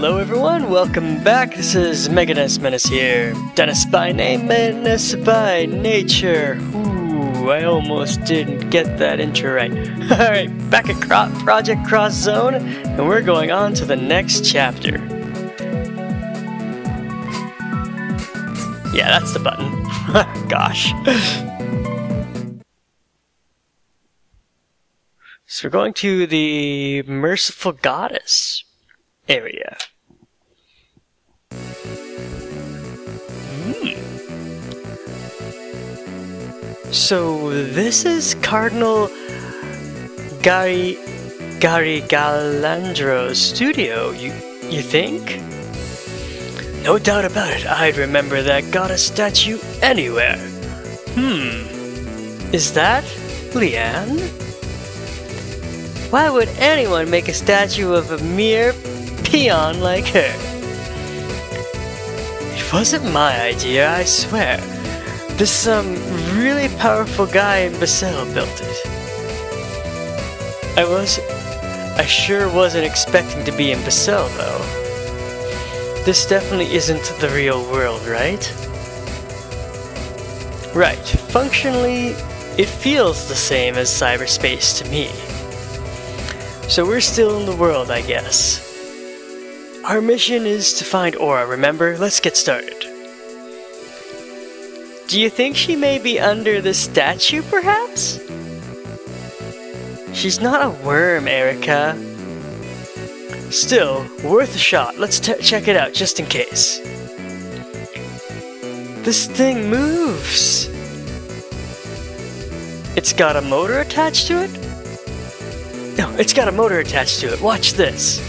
Hello everyone, welcome back. This is Mega Dennis Menace here. Dennis by name, Menace by nature. Ooh, I almost didn't get that intro right. Alright, back at Cro Project X Zone, and we're going on to the next chapter. Yeah, that's the button. Gosh. So we're going to the Merciful Goddess area. Hmm. So this is Cardinal Gary Gary Galandro's studio, you you think? No doubt about it, I'd remember that goddess statue anywhere. Hmm. Is that Leanne? Why would anyone make a statue of a mere peon like her? It wasn't my idea, I swear. This some really powerful guy in Basel built it. I was... I sure wasn't expecting to be in Basel, though. This definitely isn't the real world, right? Right, functionally, it feels the same as cyberspace to me. So we're still in the world, I guess. Our mission is to find Aura, remember? Let's get started. Do you think she may be under the statue, perhaps? She's not a worm, Erica. Still, worth a shot. Let's check it out, just in case. This thing moves! It's got a motor attached to it? No, it's got a motor attached to it. Watch this.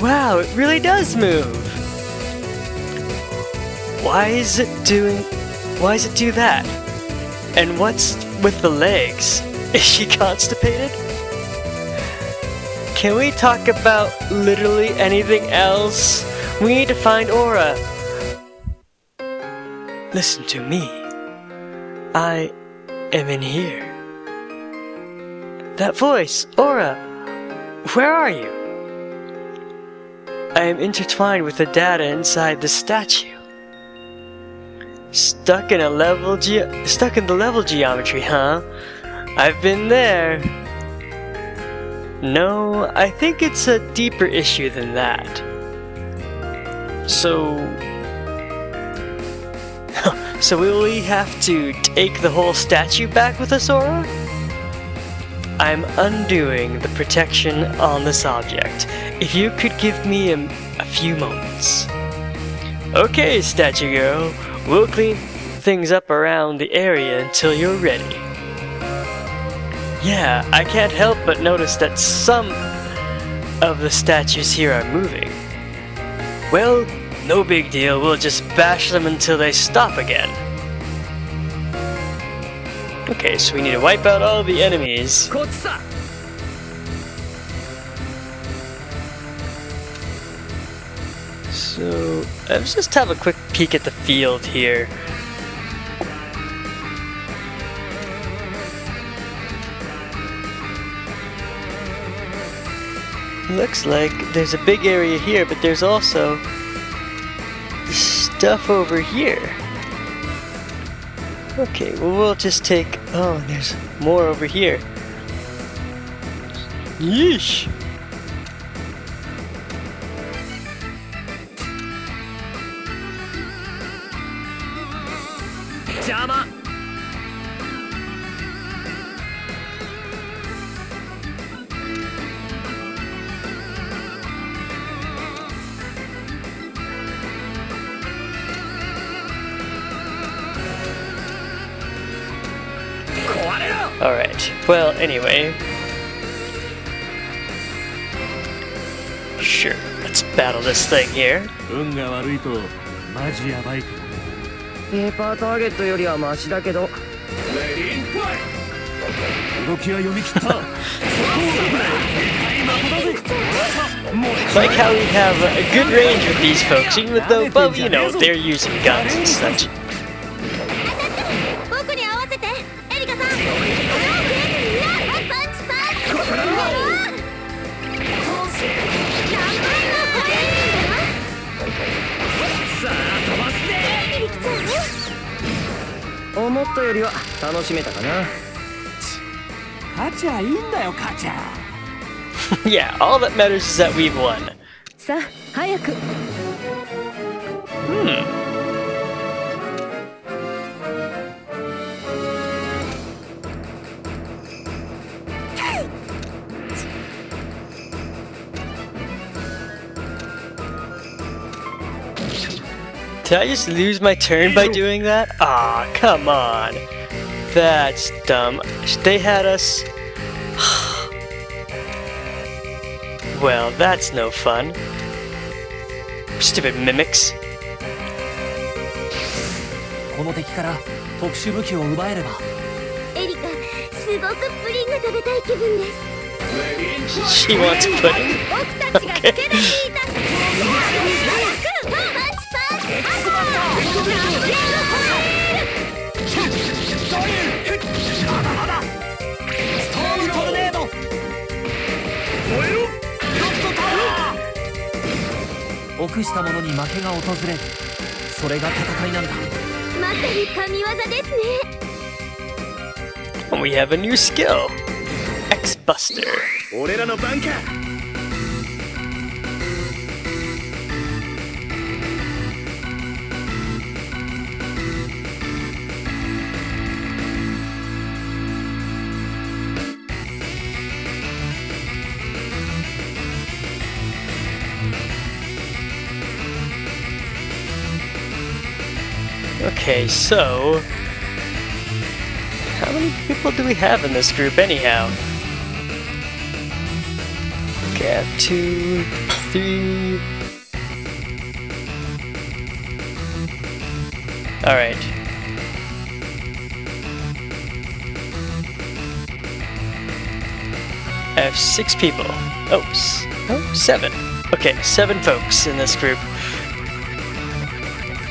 Wow, it really does move. Why is it doing... Why does it do that? And what's with the legs? Is she constipated? Can we talk about literally anything else? We need to find Aura. Listen to me. I am in here. That voice, Aura, where are you? I am intertwined with the data inside the statue. Stuck in a level ge stuck in the level geometry, huh? I've been there. No, I think it's a deeper issue than that. So so will we have to take the whole statue back with us, Aura? I'm undoing the protection on this object. If you could give me a, a few moments. Okay, statue girl. We'll clean things up around the area until you're ready. Yeah, I can't help but notice that some of the statues here are moving. Well, no big deal, we'll just bash them until they stop again. Okay, so we need to wipe out all the enemies. So, let's just have a quick peek at the field here. Looks like there's a big area here, but there's also stuff over here. Okay, well we'll just take... Oh, there's more over here. Yeesh! Jama! well, anyway. Sure, let's battle this thing here. 運が悪いとマジやばいペーパーターゲットよりはマシだけどレディーファイ動きは読み切った like how we have a good range with these folks, even though, well, you know, they're using guns and such. ったよりは楽しめたかな勝ちゃいいんだよ勝ちゃ yeah, all that matters is that we've won. さあ早く Hmm. Did I just lose my turn by doing that? Ah, come on. That's dumb. They had us. well, that's no fun. Stupid mimics. この敵から特殊武器を奪えればエリカすごくプリンが食べたい気分です She wants pudding. 僕 臆した者に負けが訪れるそれが戦いなんだまさに神業ですね We have a new skill. X Buster. 俺らの番か Okay, so. How many people do we have in this group, anyhow? Have two, three. Alright. I have six people. Oh, oh, seven. Okay, seven folks in this group.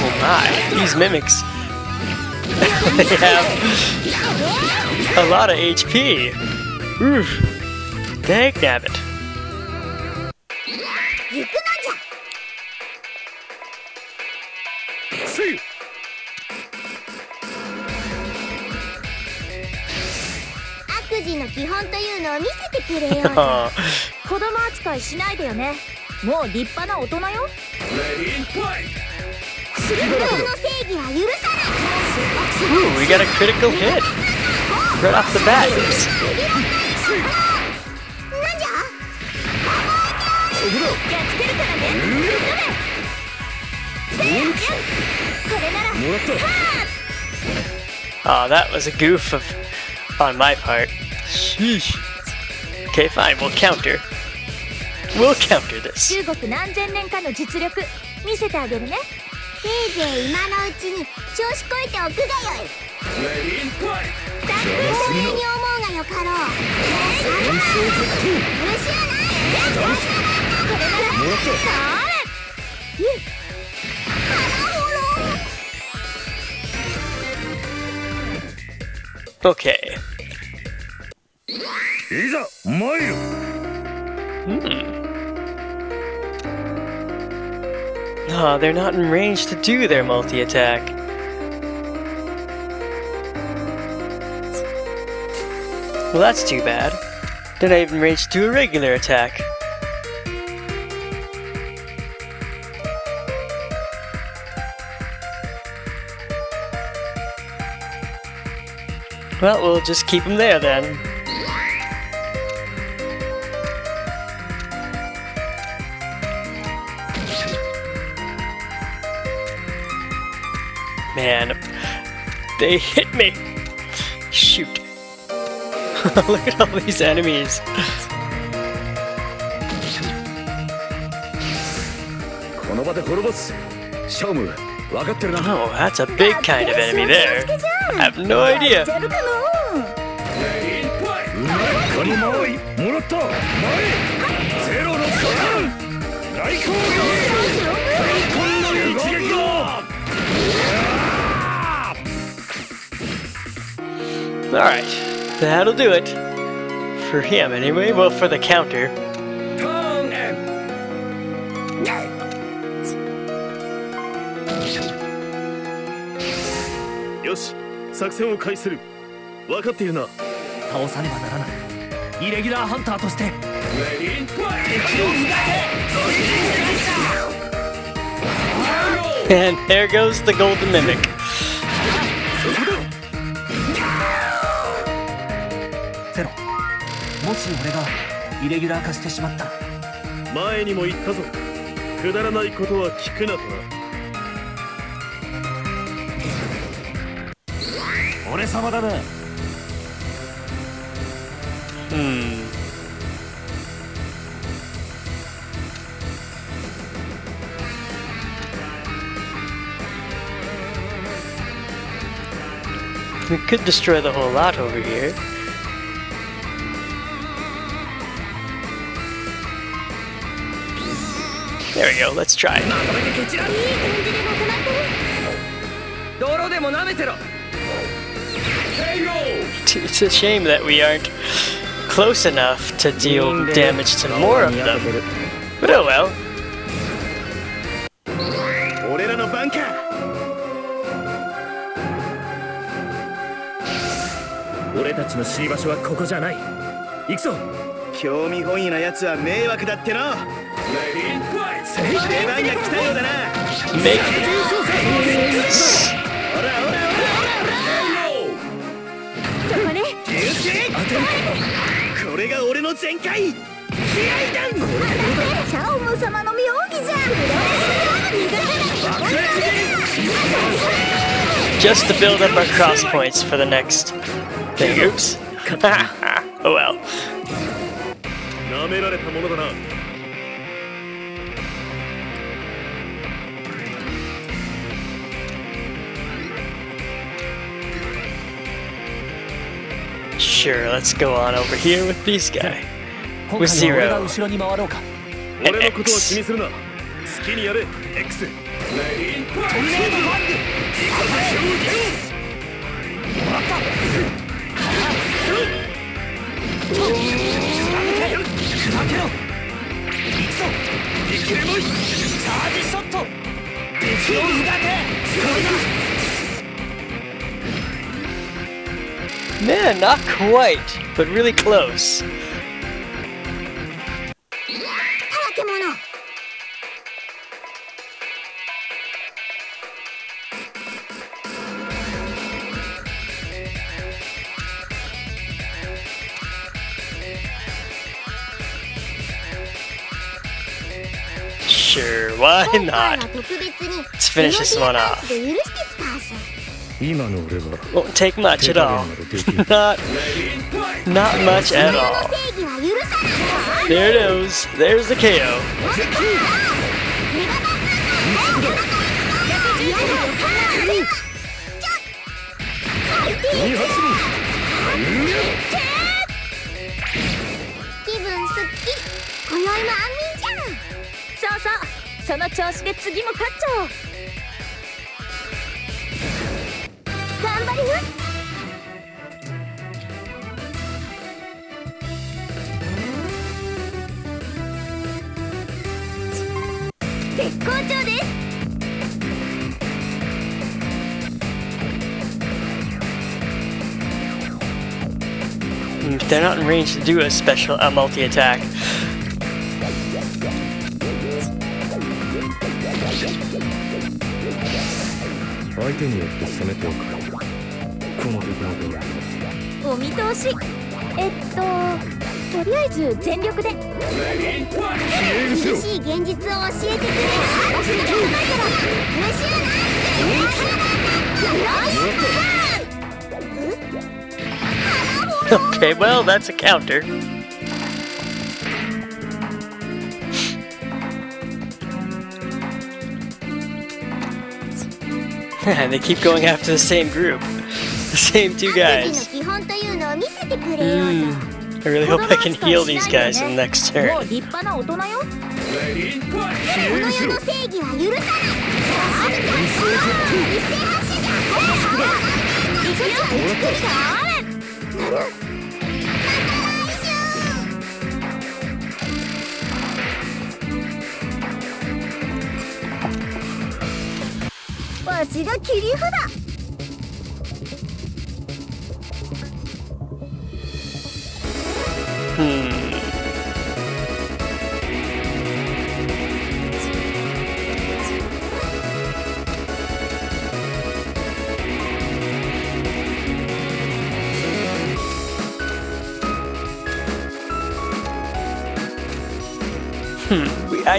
Oh my, these mimics they have a lot of HP. Oof. Dang nabbit. 基本というのを見せてくれよ 子供扱いしないでよね。もう立派な大人よ。レディーファイトシルの正義は許さない Ooh, we got a critical hit! Right off the bat! なんじゃ？覚えてやっつけるから。ね Oh, that was a goof of, on my part. Sheesh. Okay, fine. We'll counter. We'll counter this. 中国何千年かの実力見せてあげるねせいぜい今のうちに調子こいておくがよいざっくりした礼に思うがよかろう虫はないこれならそれうん腹ほろ Okay. いざ参る Oh, they're not in range to do their multi attack. Well, that's too bad. They're not even in range to do a regular attack. Well, we'll just keep them there then. Man, they hit me! Shoot. Look at all these enemies. Oh, that's a big kind of enemy there. I have no idea. Alright, that'll do it. For him, anyway. Well, for the counter. ターンエンよし作戦を開始する分かっているな倒さねばならないイレギュラーハンターとして敵を磨 And there goes the golden mimic. し俺がイレギュラー化してしまったら前にも言ったぞくだらないことは聞くなとな俺様だな Hmm. We could destroy the whole lot over here. go. Let's try it. It's a shame that we aren't close enough to deal damage to more of them. But oh well. Ikso! 興味本位な奴は迷惑だってな。出番が来たようだな Make ほらほらほらそこねこれが俺の全開気合いだシャオム様の妙義じゃ just to build up our cross points for the next thing. Oops. oh well. 舐められたものだな Sure, let's go on over here with this guy. 今 With 回は俺が Zero. 後ろに回ろうか俺のことは気にするな好きにやれ X 砕け Man, not quite, but really close. Sure, why not? Let's finish this one off. 今の俺は won't take much at all. not, not much at all. There it is. There's the KO. Give その調子で次も勝っちゃおう Hmm, they're not in range to do a special a multi-attack, attack. 相手によって攻めておくこの出来事お見通しえっととりあえず全力で厳しい現実を教えてくれる私の仲間から嬉しいな Okay, well, that's a counter. and they keep going after the same group. same two guys. Mm. I really hope I can heal these guys in the next turn.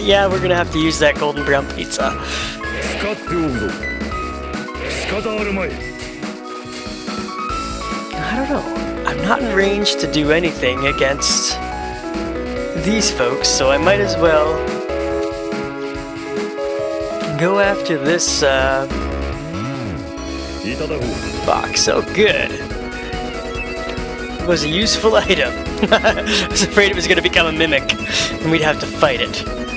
yeah, we're gonna have to use that golden brown pizza. I don't know. I'm not in range to do anything against these folks, so I might as well go after this uh, box. Oh, good. It was a useful item. I was afraid it was going to become a mimic, and we'd have to fight it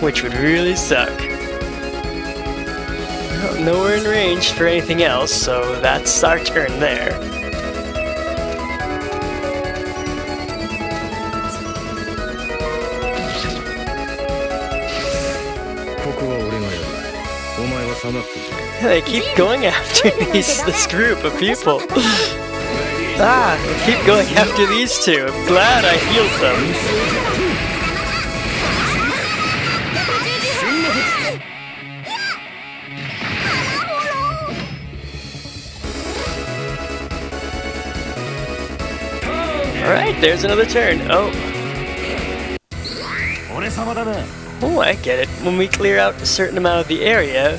which would really suck. Nowhere in range for anything else, so that's our turn there. They keep going after these, this group of people. ah, keep going after these two. I'm glad I healed them. Alright, there's another turn. Oh. Oh, I get it. When we clear out a certain amount of the area,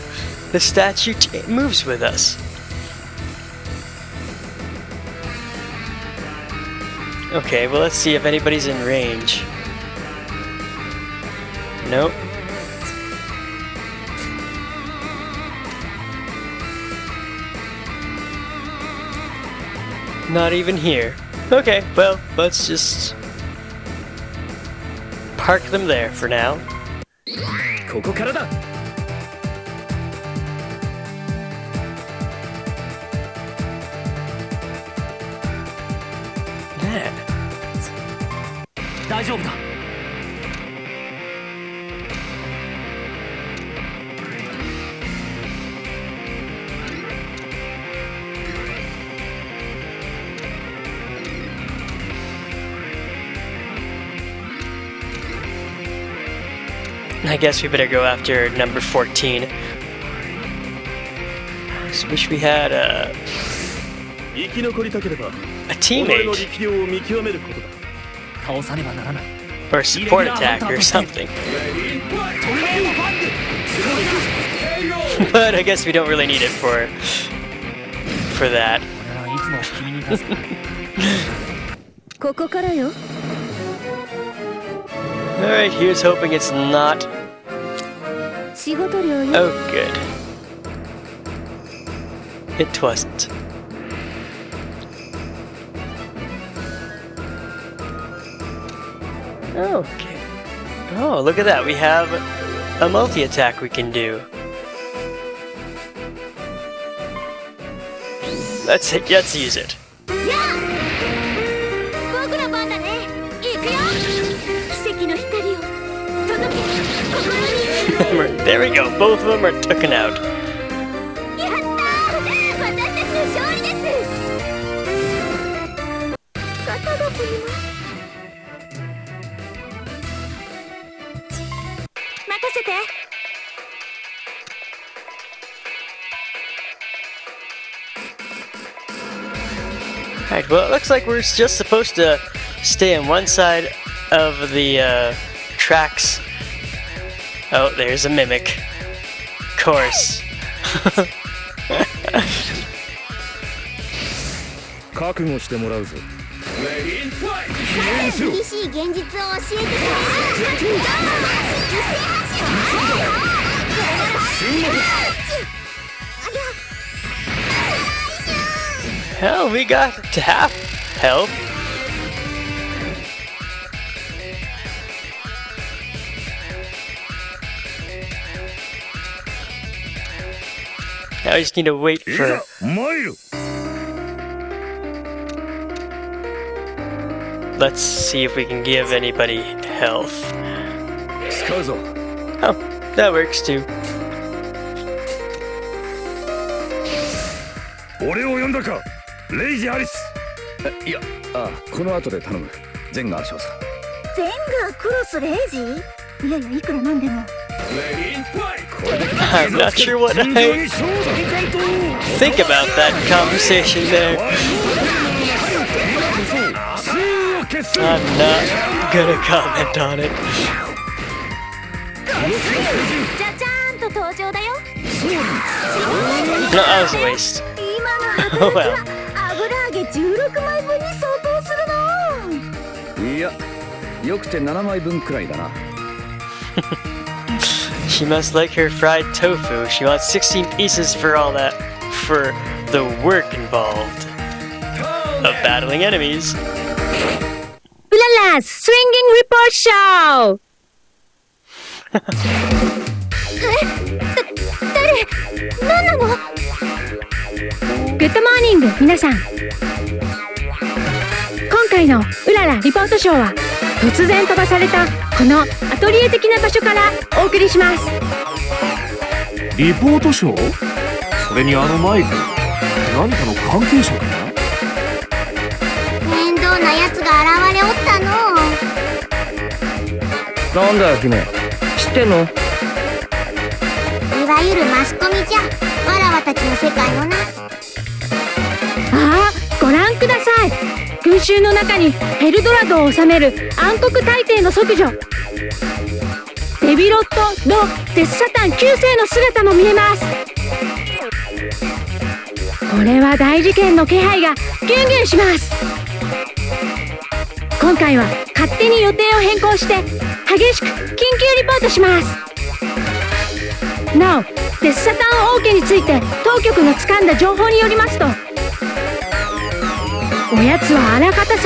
the statue moves with us. Okay, well let's see if anybody's in range. Nope. Not even here. Okay, well, let's just park them there for now. Man. guess we better go after number 14. I just wish we had a, 生き残りたければ a 己の teammate 力量を見極めることだ倒さねばならない or a support attack or something. トルネードバング But I guess we don't really need it for for that. 俺はいつも君に助けるここからよ Alright, here's hoping it's not. Oh, good. It wasn't. Okay. Oh, look at that. We have a multi-attack we can do. Let's, let's use it. There we go, both of them are taken out. Alright, well it looks like we're just supposed to stay on one side of the uh, tracks Oh, there's a mimic. Of course. Hell, we got half health. I just need to wait い for Let's see if we can give anybody health. Oh, that works too. 俺を呼んだかレイジ・アリスいやあこの後で頼むゼンガー少佐ゼンガークロスレイジいやいやいくらなんでも I'm not sure what 尋常 I I'm not sure what I think about that conversation there. I'm not gonna comment on it. の I was a waste. well. いや、よくて7枚分くらいだな。She must like her fried tofu. She wants 16 pieces for all that, for the work involved of battling enemies. Ulala, swinging report show! Good morning, 皆さん。回のうららリポートショーは突然飛ばされたこのアトリエ的な場所からお送りします。リポートショー？それにあのマイク何かの関係者かな。面倒なやつが現れおったの。なんだよ姫知ってんの？いわゆるマスコミじゃ。わらわたちの世界のな。ああ群衆の中にヘルドラドを治める暗黒大帝の即女。デビロット・ド・デス・サタン9世の姿も見えます。これは大事件の気配がギュンギュンします。今回は勝手に予定を変更して激しく緊急リポートします。なおデス・サタン王家について当局の掴んだ情報によりますとおやつはあらかた300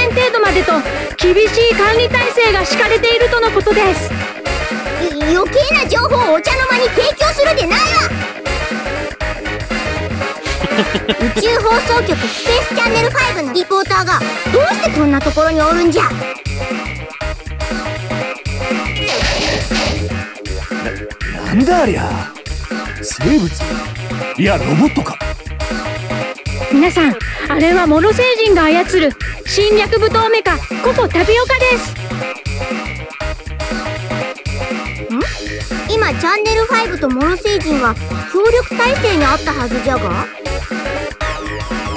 円程度までと厳しい管理体制が敷かれているとのことです。い余計な情報をお茶の間に提供するでないわ。宇宙放送局スペースチャンネル5のリポーターがどうしてこんなところにおるんじゃ。なんだありゃ。生物。いやロボットか皆さんあれはモロ星人が操る侵略舞踏メカココタピオカです。今チャンネル5とモロ星人は協力体制にあったはずじゃが？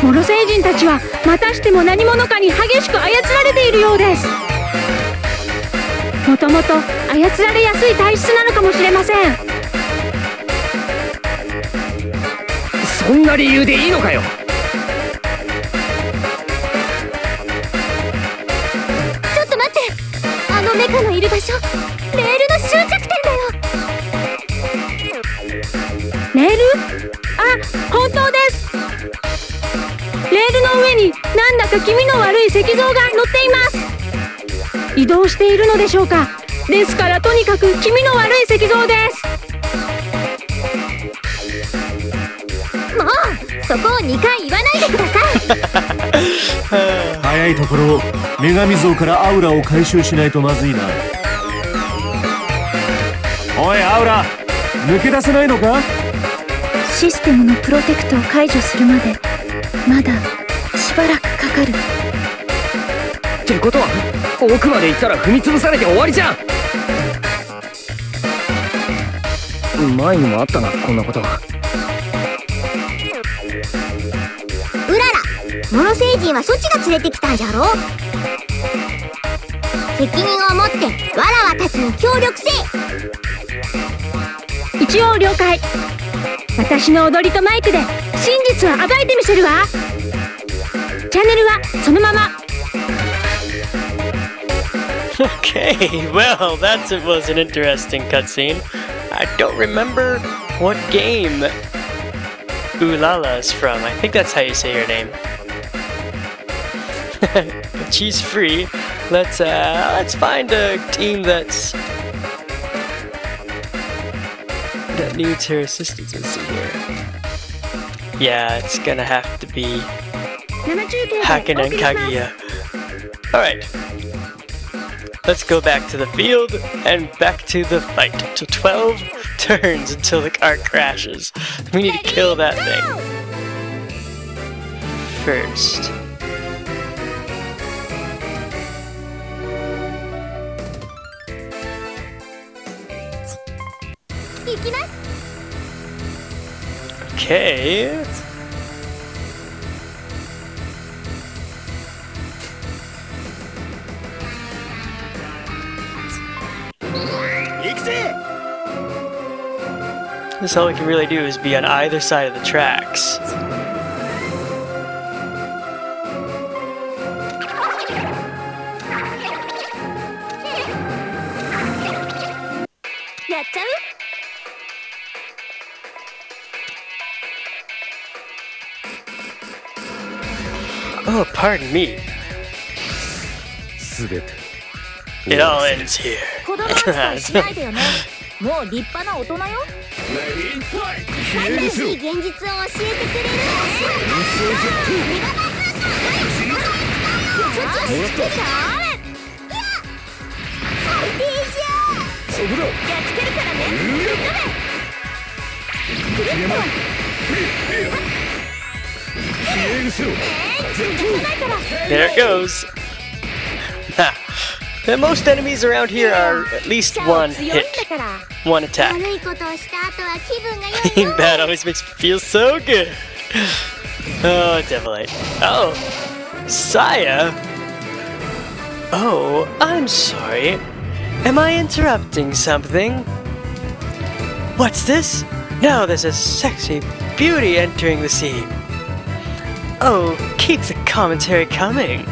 モロ星人たちはまたしても何者かに激しく操られているようです。もともと操られやすい体質なのかもしれません。そんな理由でいいのかよのメカのいる場所。レールの終着点だよ。レール？あ本当です。レールの上になんだか気味の悪い石像が乗っています。移動しているのでしょうか。ですからとにかく気味の悪い石像です。そこを2回言わないでください早いところ女神像からアウラを回収しないとまずいなおいアウラ抜け出せないのかシステムのプロテクトを解除するまでまだしばらくかかる。ってことは奥まで行ったら踏み潰されて終わりじゃん。前にもあったなこんなこと。うモロ星人はそっちが連れてきたんじゃろ責任を持ってわらわたちに協力せえ一応了解私の踊りとマイクで真実を暴いてみせるわチャンネルはそのまま Okay, well, that was an interesting cutscene. I don't remember what game Ulala is from. I think that's how you say her name. cheese free. Let's uh, let's find a team that's that needs her assistance. Let's see here. Yeah, it's gonna have to be Haken and Kaguya. All right. Let's go back to the field and back to the fight. To 12 turns until the car crashes. We need to kill that thing first. Okay. This all we can really do is be on either side of the tracks. Pardon me. すべて。It all ends here. 子供扱いしないでよね。もう立派な大人よ。新しい現実を教えてくれる。そこだやっつけるからね There it goes. Now, most enemies around here are at least one hit, one attack. Being bad always makes me feel so good. Oh, Devilot. Oh, Saya? Oh, I'm sorry. Am I interrupting something? What's this? No, there's a sexy beauty entering the scene. Oh, keep the commentary coming.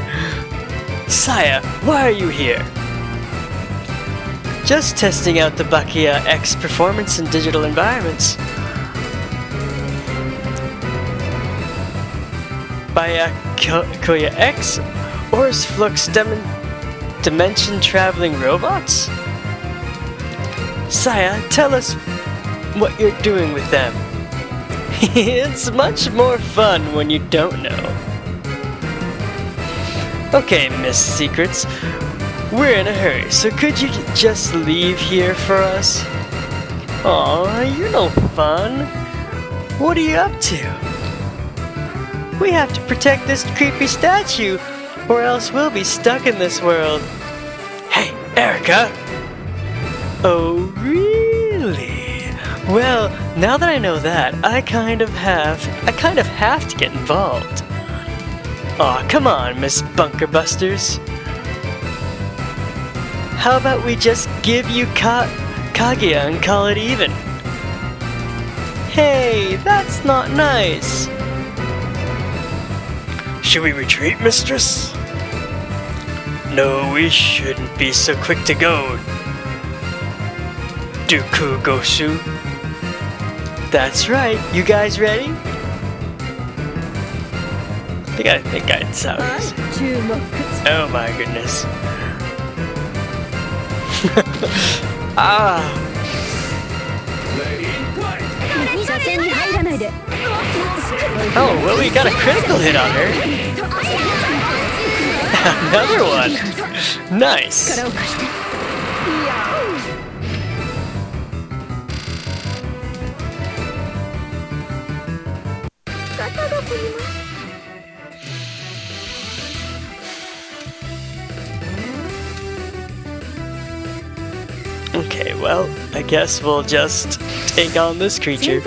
Saya, why are you here? Just testing out the Bakia X performance in digital environments. Koya X, Oris Flux Dem- Dimension Traveling Robots? Saya, tell us what you're doing with them. it's much more fun when you don't know. Okay, Miss Secrets, we're in a hurry, so could you just leave here for us? Aw, you're no fun. What are you up to? We have to protect this creepy statue, or else we'll be stuck in this world. Hey, Erica! Oh, really? Well, now that I know that, I kind of have, I kind of have to get involved. Aw, come on, Miss Bunker Busters. How about we just give you Ka- Kaguya and call it even? Hey, that's not nice. Should we retreat, mistress? No, we shouldn't be so quick to go. Dooku Goshu. That's right. You guys ready? I think I think I sound. 注目 Oh my goodness. ah, 車線に入らないで oh, well, we got a critical hit on her. Another one. Nice. well, I guess we'll just take on this creature.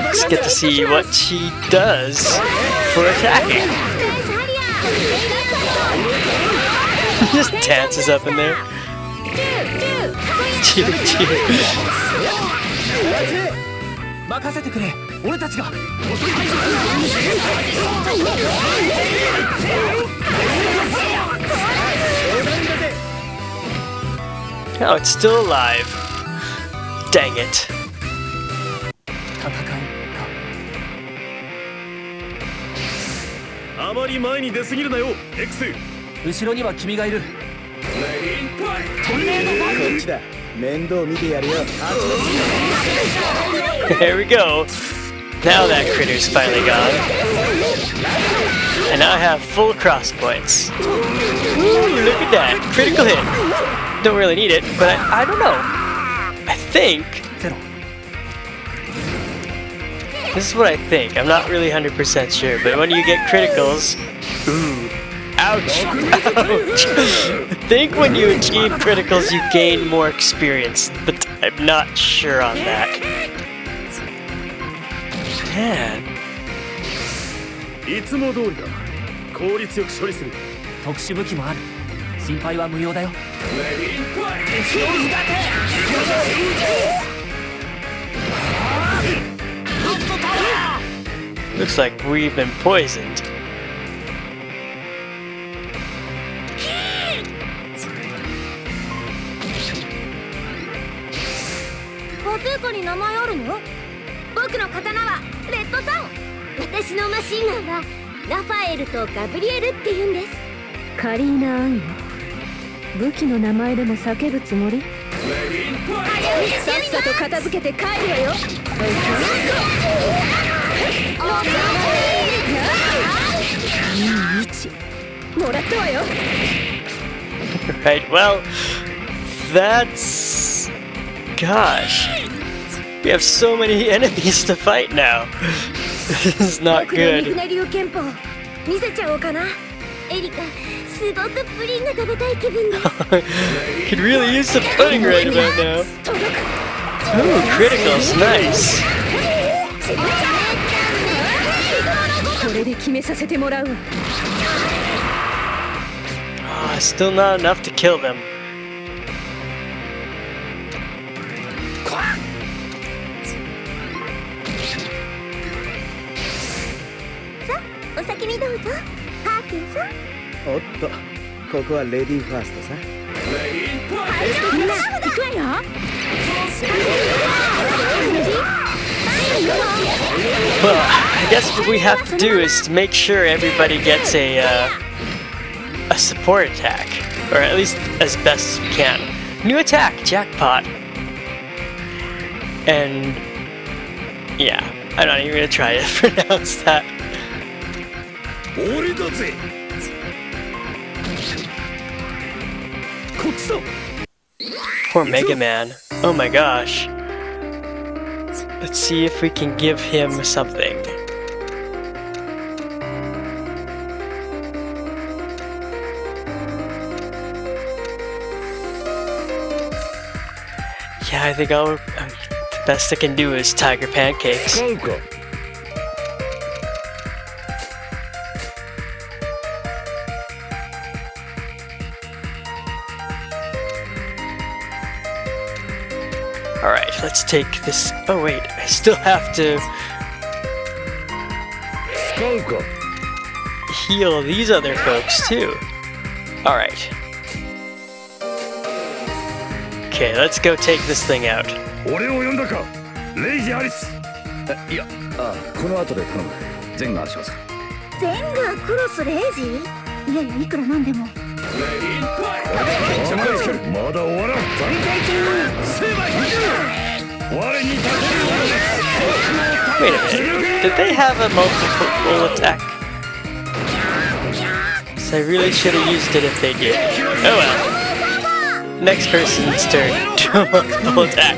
Let's get to see what she does for attacking. just dances up in there. Cheer, cheer. 任せてくれ俺たちが Oh, it's still alive. Dang it. 戦いあまり前に出過ぎるなよ X か後ろには君がいるこっちだ面倒見てやるよ There we go. Now that critter's finally gone. And now I have full cross points. Ooh, look at that. Critical hit. Don't really need it, but I, I don't know. I think. This is what I think. I'm not really 100% sure, but when you get criticals. Ooh. Ouch! Ouch! I think when you achieve criticals, you gain more experience, but I'm not sure on that. Man. いつも通りだ。効率よく処理する。特殊武器もある。心配は無用だよ。Looks like we've been poisoned. に名前あるの？僕の刀はレッドサン。私のマシンガンはラファエルとガブリエルって言うんです。カリーナ・アンよ武器の名前でも叫ぶつもり？さっさと片付けて帰るわよ。いい位置もらったわよ Right, well, that's. Gosh. We have so many enemies to fight now. this is not good. Could really use some pudding right about now. Ooh, criticals, nice. Ah, oh, still not enough to kill them. にどうぞハーキンさんおっとここはレディーファーストさみんな行くわよ Well, I guess what we have to do is to make sure everybody gets a uh, a support attack, or at least as best as we can. New attack, jackpot, and yeah, I'm not even gonna try to pronounce that. 俺だぜこっちだ Poor Mega Man. Oh my gosh. Let's see if we can give him something. Yeah, I think I'll. Uh, the best I can do is Tiger Pancakes. Alright, let's take this... Oh wait, I still have to... Heal these other folks too. Alright. Okay, let's go take this thing out. を呼んだかレイジ・アリスいやあこの後で頼む全が少佐全がクロスレイジいやいやいくらなんでもまだ終わらん残界中成敗我に立てる Wait a minute. Did they have a multiple attack? So I really should have used it if they did. Oh well. Next person's turn to multiple attack.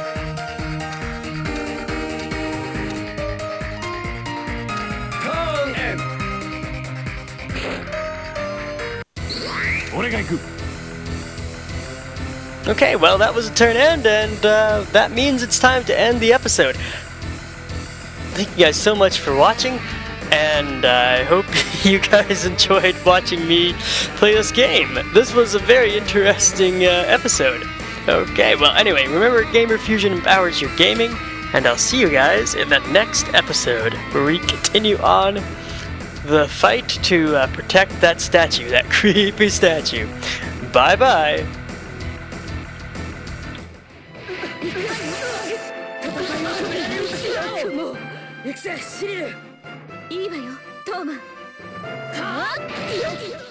Okay, well, that was a turn end, and uh, that means it's time to end the episode. Thank you guys so much for watching, and I hope you guys enjoyed watching me play this game. This was a very interesting uh, episode. Okay, well, anyway, remember Gamerfuzion empowers your gaming, and I'll see you guys in the next episode where we continue on the fight to uh, protect that statue, that creepy statue. Bye bye. シリルいいわよトーマはっ？